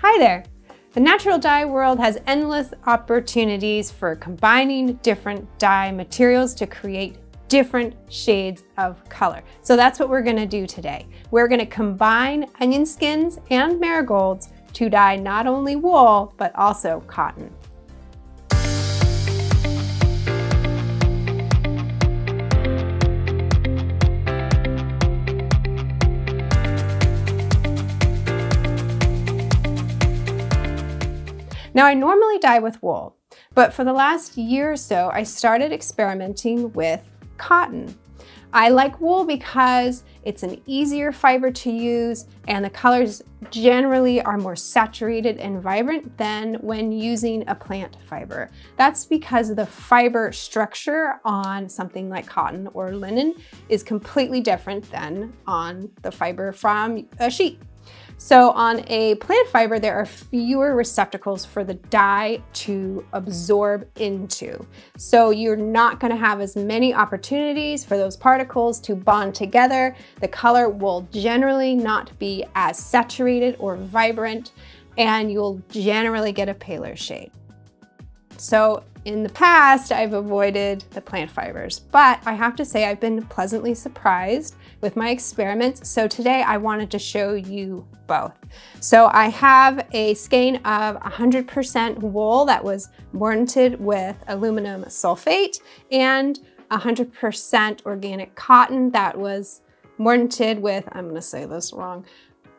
Hi there! The natural dye world has endless opportunities for combining different dye materials to create different shades of color. So that's what we're gonna do today. We're gonna combine onion skins and marigolds to dye not only wool, but also cotton. Now I normally dye with wool, but for the last year or so, I started experimenting with cotton. I like wool because it's an easier fiber to use and the colors generally are more saturated and vibrant than when using a plant fiber. That's because the fiber structure on something like cotton or linen is completely different than on the fiber from a sheep. So on a plant fiber, there are fewer receptacles for the dye to absorb into. So you're not gonna have as many opportunities for those particles to bond together. The color will generally not be as saturated or vibrant, and you'll generally get a paler shade. So in the past, I've avoided the plant fibers, but I have to say I've been pleasantly surprised with my experiments. So today I wanted to show you both. So I have a skein of 100% wool that was mordanted with aluminum sulfate and 100% organic cotton that was mordanted with, I'm gonna say this wrong,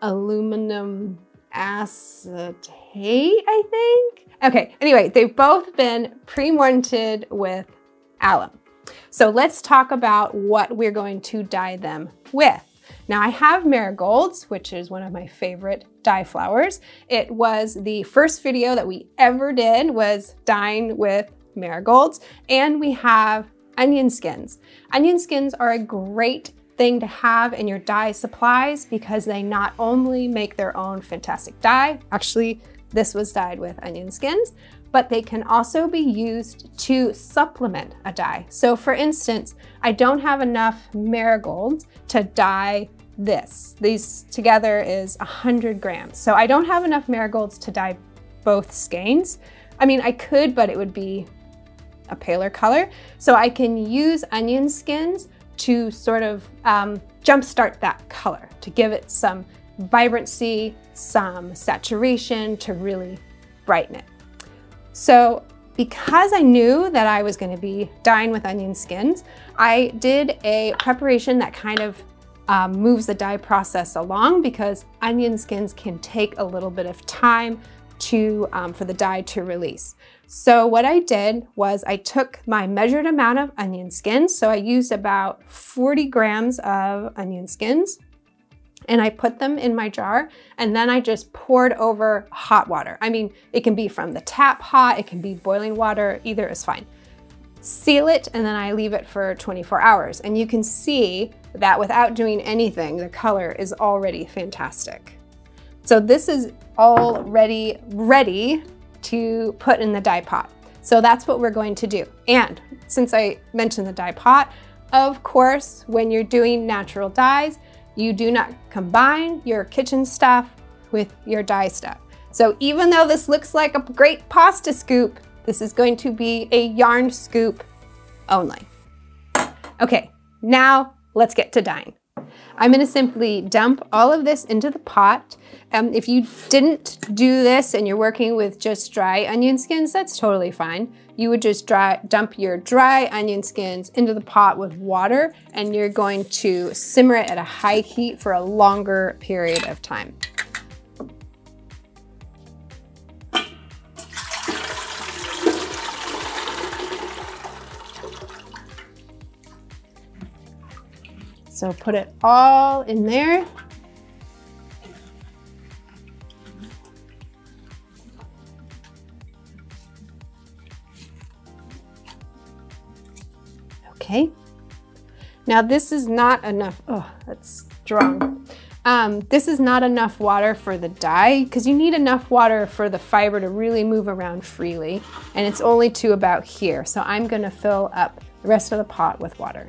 aluminum acetate, I think? Okay, anyway, they've both been pre-mordanted with alum. So let's talk about what we're going to dye them with. Now I have marigolds, which is one of my favorite dye flowers. It was the first video that we ever did was dyeing with marigolds. And we have onion skins. Onion skins are a great thing to have in your dye supplies because they not only make their own fantastic dye, actually this was dyed with onion skins, but they can also be used to supplement a dye. So for instance, I don't have enough marigolds to dye this. These together is 100 grams. So I don't have enough marigolds to dye both skeins. I mean, I could, but it would be a paler color. So I can use onion skins to sort of um, jumpstart that color, to give it some vibrancy, some saturation, to really brighten it. So because I knew that I was gonna be dyeing with onion skins, I did a preparation that kind of um, moves the dye process along because onion skins can take a little bit of time to, um, for the dye to release. So what I did was I took my measured amount of onion skins. So I used about 40 grams of onion skins and I put them in my jar and then I just poured over hot water. I mean, it can be from the tap hot, it can be boiling water, either is fine. Seal it and then I leave it for 24 hours. And you can see that without doing anything, the color is already fantastic. So this is already ready to put in the dye pot. So that's what we're going to do. And since I mentioned the dye pot, of course, when you're doing natural dyes, you do not combine your kitchen stuff with your dye stuff. So even though this looks like a great pasta scoop, this is going to be a yarn scoop only. Okay, now let's get to dyeing. I'm gonna simply dump all of this into the pot. Um, if you didn't do this and you're working with just dry onion skins, that's totally fine. You would just dry, dump your dry onion skins into the pot with water and you're going to simmer it at a high heat for a longer period of time. So put it all in there. Okay. Now this is not enough, oh, that's strong. Um, this is not enough water for the dye because you need enough water for the fiber to really move around freely. And it's only to about here. So I'm gonna fill up the rest of the pot with water.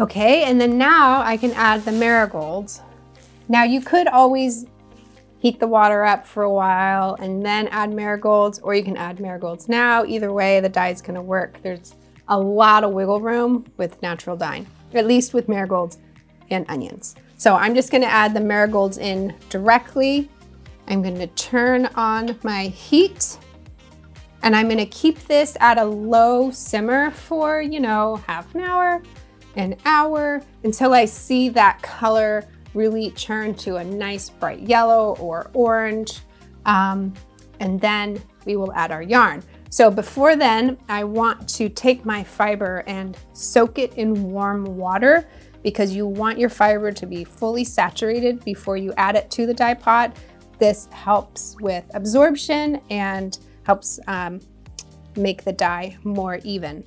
Okay, and then now I can add the marigolds Now you could always heat the water up for a while and then add marigolds, or you can add marigolds now. Either way, the dye is gonna work. There's a lot of wiggle room with natural dye, at least with marigolds and onions. So I'm just gonna add the marigolds in directly. I'm gonna turn on my heat and I'm gonna keep this at a low simmer for, you know, half an hour, an hour, until I see that color really turn to a nice bright yellow or orange. Um, and then we will add our yarn. So before then, I want to take my fiber and soak it in warm water because you want your fiber to be fully saturated before you add it to the dye pot. This helps with absorption and helps um, make the dye more even.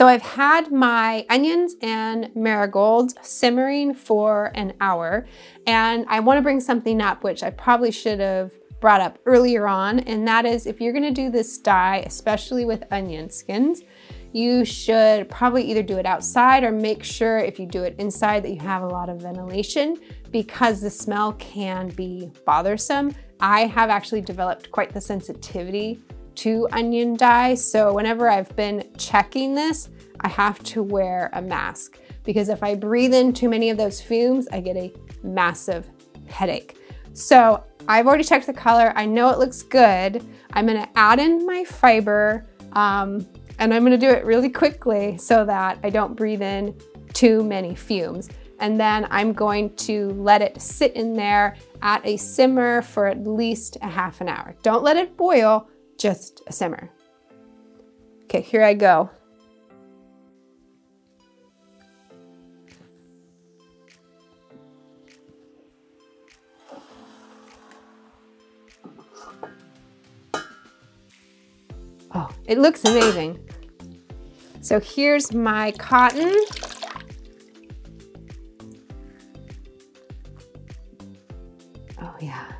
So I've had my onions and marigolds simmering for an hour and I wanna bring something up which I probably should have brought up earlier on, and that is if you're gonna do this dye, especially with onion skins, you should probably either do it outside or make sure if you do it inside that you have a lot of ventilation because the smell can be bothersome. I have actually developed quite the sensitivity to onion dye. So whenever I've been checking this, I have to wear a mask because if I breathe in too many of those fumes, I get a massive headache. So I've already checked the color. I know it looks good. I'm gonna add in my fiber um, and I'm gonna do it really quickly so that I don't breathe in too many fumes. And then I'm going to let it sit in there at a simmer for at least a half an hour. Don't let it boil, just a simmer. Okay, here I go. Oh, it looks amazing. So here's my cotton. Oh yeah.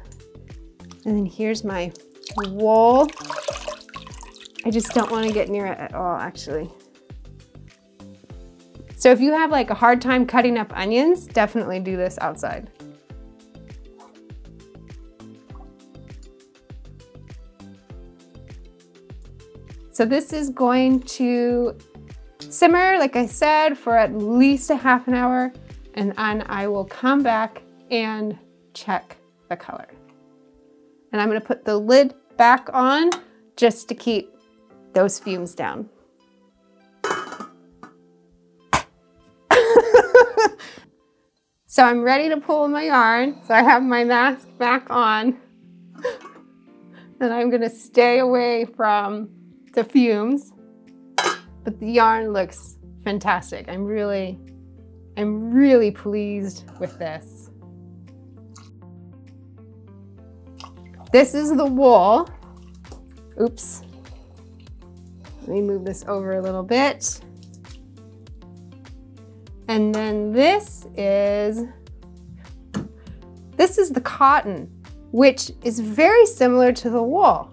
And then here's my wool. I just don't want to get near it at all, actually. So if you have like a hard time cutting up onions, definitely do this outside. So this is going to simmer, like I said, for at least a half an hour, and then I will come back and check the color. And I'm gonna put the lid back on just to keep those fumes down. so I'm ready to pull my yarn. So I have my mask back on. and I'm gonna stay away from the fumes, but the yarn looks fantastic. I'm really, I'm really pleased with this. This is the wool. Oops. Let me move this over a little bit. And then this is, this is the cotton, which is very similar to the wool.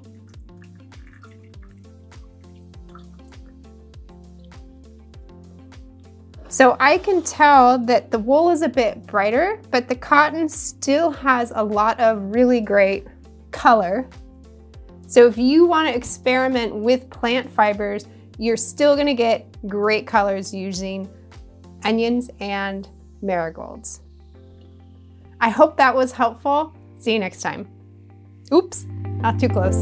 So I can tell that the wool is a bit brighter, but the cotton still has a lot of really great color. So if you wanna experiment with plant fibers, you're still gonna get great colors using onions and marigolds. I hope that was helpful. See you next time. Oops, not too close.